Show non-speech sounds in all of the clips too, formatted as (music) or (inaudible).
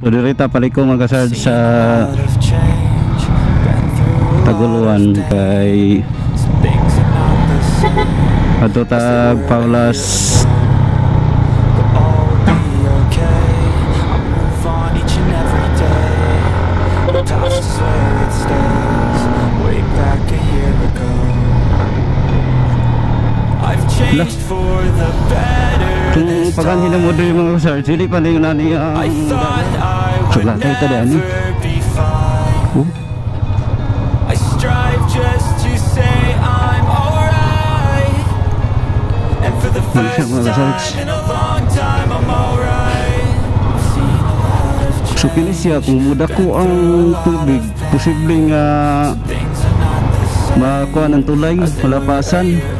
Dodorita paliko mga kasard sa Taguluan kay Ato tag Paulas I've time. mo doon mga kasard Sili pa na yung nani ang Sulat tayo tadi, ano? Oh, I strive just to say I'm alright. And for the first time in a long time I'm alright. So kini siya. Kung muda ko ang tubig. Posibleng same. makuha ng tulay Malapasan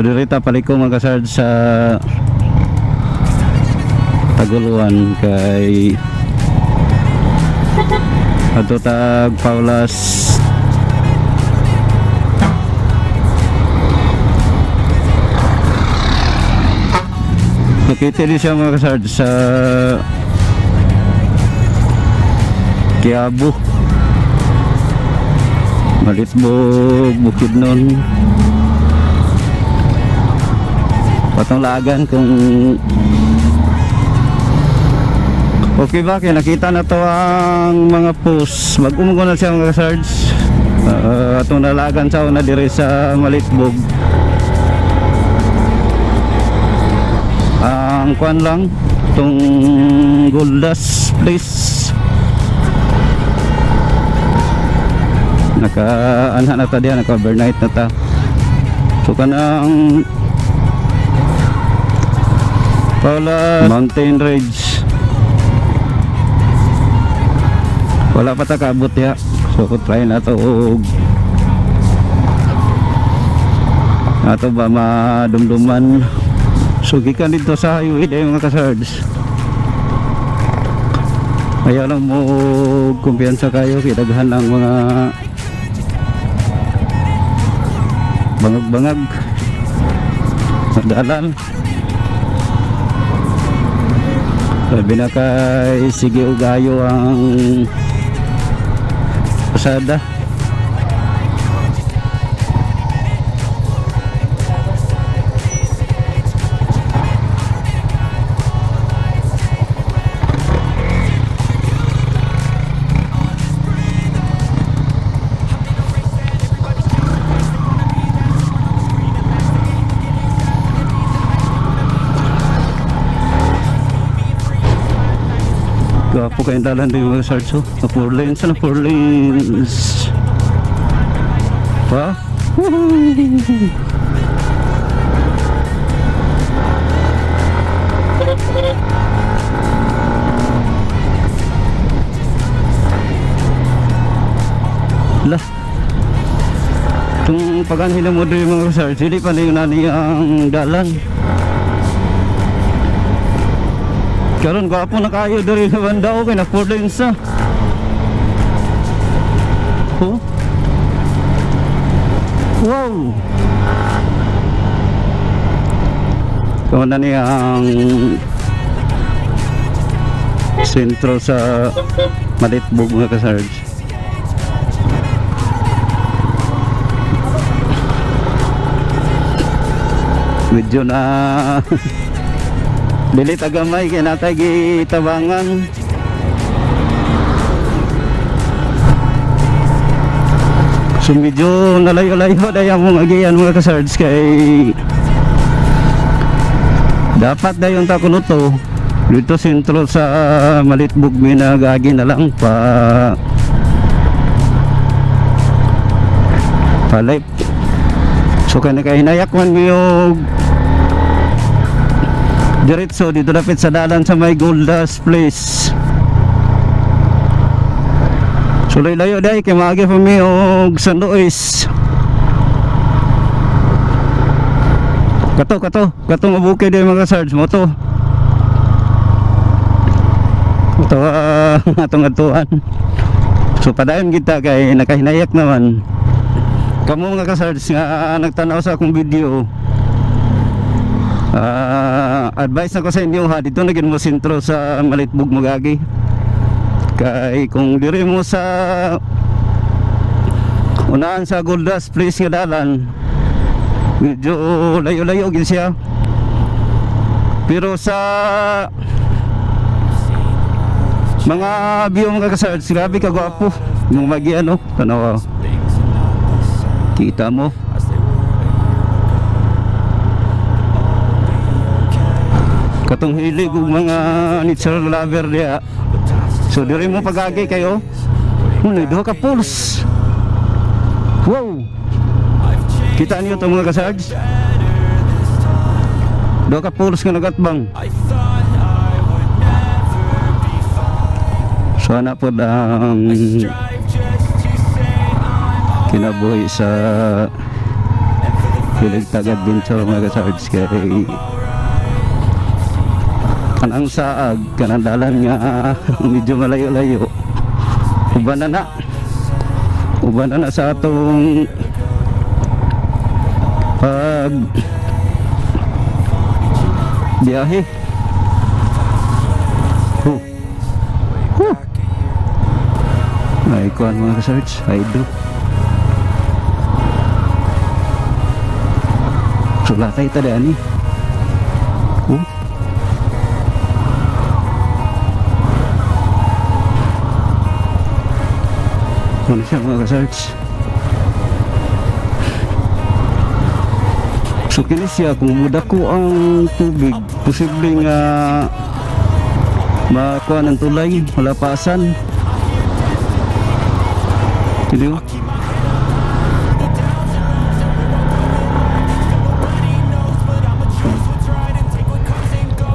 Dodorita paliko mga kasard sa Taguluan kay Ato tag Paulas Nakita din siya mga kasard sa Kiabo Malitbog, Bukidnon. Patong lagan kung Okay ba? Kaya nakita na to ang mga post. Mag-umugo na siya mga sarge. Uh, atong nalagan sa una diri sa Malitbog. Ang kwan lang tong Goldas place. Naka anha na ta diyan, naka overnight na ta. So kanang Paula Mountain Ridge. Wala pa ta kaabot ya. So try na to. Ato ba madumduman? So gikan dito sa highway mga kasards ayaw lang mo kumpiyansa kayo. Kitaghan ang mga bangag-bangag. Dalan sabi na kay sige ugayo ang pasada Gwapo kayong dalan din mga sarts oh. Na 4 lanes na 4 lanes. Pa? Lah. Itong pagkanila mo din mga sarts, hindi pa na yung nani ang dalan. Karon gwapo na kayo diri sa banda okay na four lanes na. Oh. Wow. Kung na niya ang sentro sa Malitbog mga kasarge. Medyo na (laughs) Dili tagamay kay natay gitabangan. So medyo nalayo-layo na yung mga giyan mga kasards kay dapat na yung takunuto dito sentro sa Malitbog minagagi na lang pa. Palip so kaya nakahinayak man mo yung Diretso dito dapit sa dalan sa may Goldas Place. Suloy layo dai kay maagi pa mi og San Luis. Kato kato, kato mabuke dai mga sarge mo to. Ito ah, (laughs) atong atuan. So padayon kita kay nakahinayak naman. Kamu mga kasards nga nagtanaw sa akong video. Ah, advice na ko sa inyo ha, dito na gid mo sentro sa Malitbog Magagi. Kay kung diri mo sa unahan sa Goldas Place nga dalan, medyo layo-layo gid siya. Pero sa mga view mga kasards, grabe ka gwapo. Yung magi ano, tanaw. Kita mo. Katong hilig ug mga natural lover diya. So diri mo pagagi kayo. Uy, duha ka pulse. Wow. Kita niyo to mga kasards? Duha ka pulse nga nagatbang. So ana po ang kinabuhi sa Hilig Tagad Bintor mga kasards kay kanang saag kanang dalan nga (laughs) medyo malayo-layo. Uban na na. Uban na na sa atong pag biyahe. Huh. Huh. ay kuhan mga kasards ay do sulatay tada ni Ka-search? So kini siya kung muda ko ang tubig, posible nga makuha ng tulay, malapasan. Hindi mo?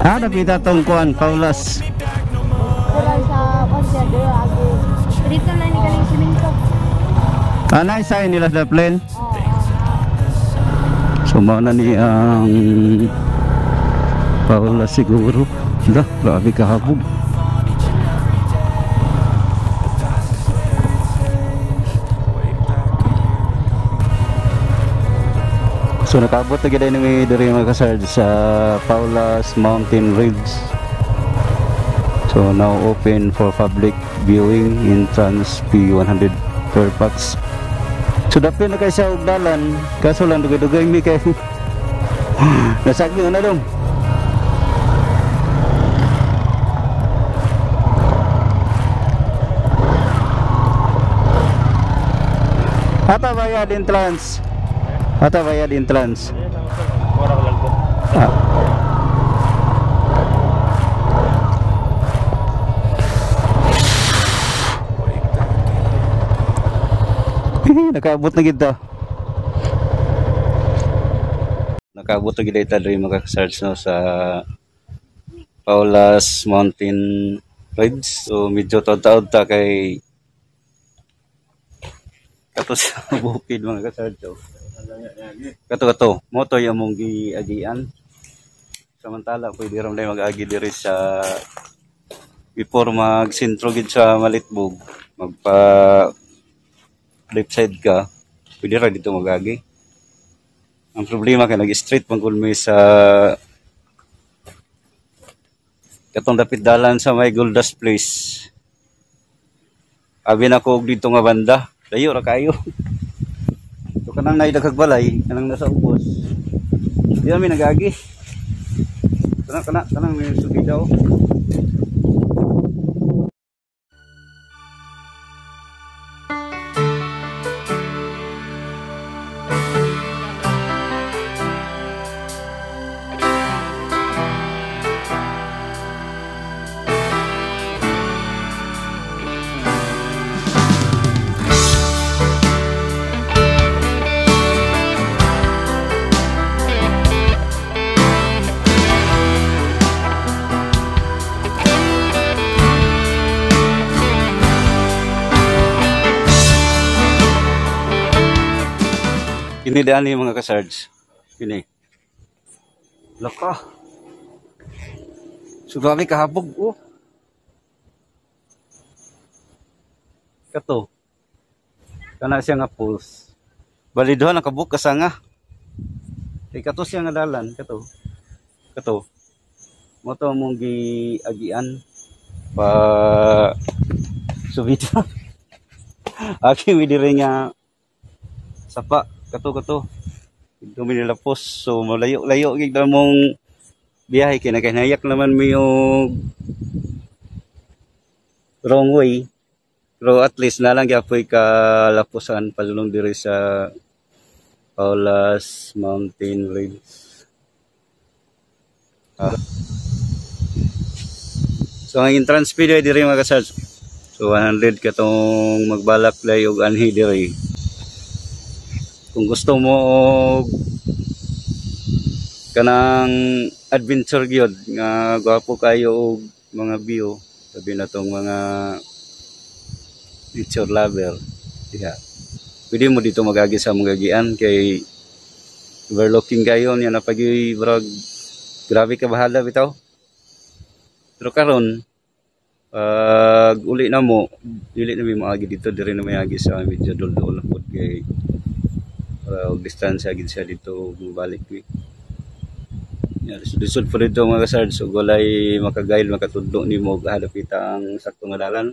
Ah, napita tong kuan, Paulas. Wala sa konsya. Dito na ni kaning siminto. Ah, naisay nila sa plane. Oo. So ni ang Paula siguro. Da, grabe kahabog. So nakabot na ni diri mga kasard sa Paula's Mountain Ridge. So now open for public viewing in Trans P100 Fairfax. So dapat na kayo sa ugdalan Kaso lang dugay-dugay mi kay (laughs) Nasagi na dong Ata bayad entrance Ata bayad entrance ah. Nakaabot na gid. Nakaabot na gid ita diri mga search no sa Paula's Mountain Ridge. So medyo taod-taod ta kay kato sa (laughs) bukid mga ka-search. oh. Kato kato, mo to yung mong giagian. Samantala pwede ram na mag-agi diri sa before mag-sintro gid sa Malitbog magpa left side ka, pwede ra dito magagi. Ang problema kay nag-straight man gud may sa katong dapit dalan sa may Goldas Place. Abi na ko dito nga banda, layo ra kayo. (laughs) so kanang nay daghag balay, kanang nasa ubos. Di mi nagagi. Kana kana kanang may sugi daw. Kini daan ni mga kasards. Kini. Laka. Grabe kahabog oh. Kato. Kana siya nga pulse. Baliduhan ang kabuk kasanga. Kay kato siya nga dalan, kato. Kato. Mo to mong giagian pa subita. (laughs) Aki mi diri nga sapa kato kato. Dumi nila pos so malayo-layo gid mong biyahe kay nagkanayak naman mi yung wrong way. Pero at least na lang gyapoy ka lapusan palulong diri sa Paulas Mountain Range. Ah. So ang entrance fee diri mga kasal. So 100 katong magbalak lay og anhi diri. Kung gusto mo og kanang adventure gyud nga gwapo kayo og mga view sabi na tong mga nature lover diha. Pwede mo dito magagi sa mga gian kay overlooking kayo niya na pag brag grabe ka bahala bitaw. Pero karon pag uli na mo dili na may maagi dito diri na may agi sa medyo dol-dol pod kay og distansya gid siya dito balik ni Yeah, lisod po dito mga kasard. So, walay makagail, makatudlo ni mo hadapita ang saktong adalan.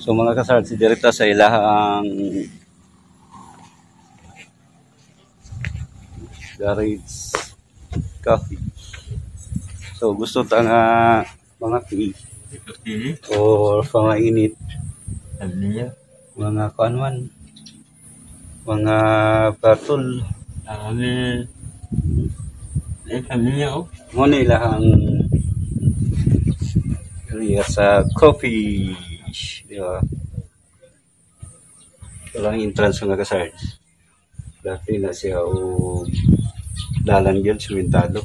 So mga kasard, si Dirita sa ilahang garage coffee. So gusto ta nga mga tea or niya, mga kanwan, mga patol, sabi, eh, sabi niya, oh, mo na ilahang area sa coffee. Di ba? Walang entrance mga kasard. Dati na siya o dalan yun, simentado.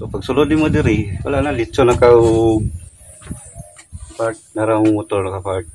So pag sulod mo diri, wala na litso na ka o park na raw motor ka park.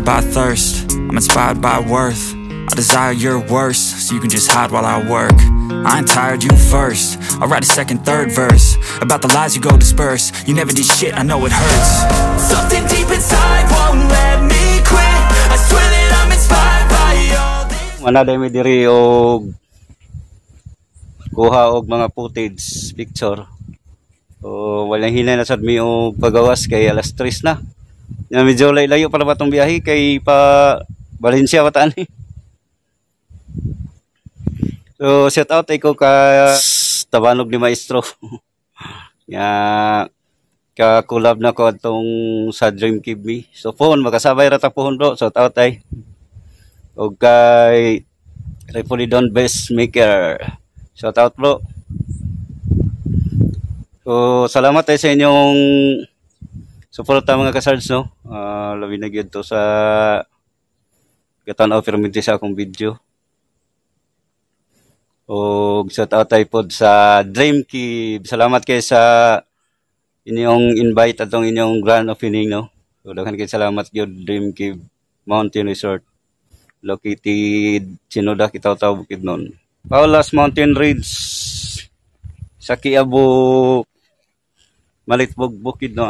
Inspired by thirst, I'm inspired by worth. I desire your worst, so you can just hide while I work. I ain't tired, you first. I'll write a second, third verse about the lies you go disperse. You never did shit, I know it hurts. Something deep inside won't let me quit. I swear that I'm inspired by all this. Wala mi diri og kuha og mga footage, picture. O walang hinay na sad mi og pagawas kay alas 3 na. Ya medyo layo para ba tong biyahe kay pa Valencia pa taan eh. So shout out ko ka Tabanog ni Maestro. (laughs) ya ka collab na ko atong sa Dream Keep Me. So phone makasabay ra ta phone bro. Shout out ay. Og kay Repolidon Best Maker. Shout out bro. So, salamat tayo sa inyong suporta mga kasards, no? Ah, labi na gyud to sa katanaw perminti sa akong video. O shout out tayo pod sa Dream Cube. Salamat kay sa inyong invite atong inyong grand opening, no? So, daghan kay salamat gyud Dream Cube Mountain Resort located Sinoda, Kitaw-Taw, Bukidnon. Paulas Mountain Ridge sa Kiabo Malitbog Bukid no.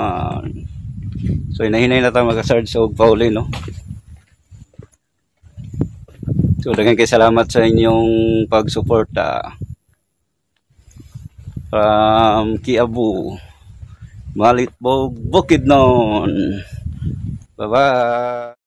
So inahinay na tayo mag-search sa Pauli no. So daghang kay salamat sa inyong pagsuporta. From Kiabu Malitbog Bukid Bye bye.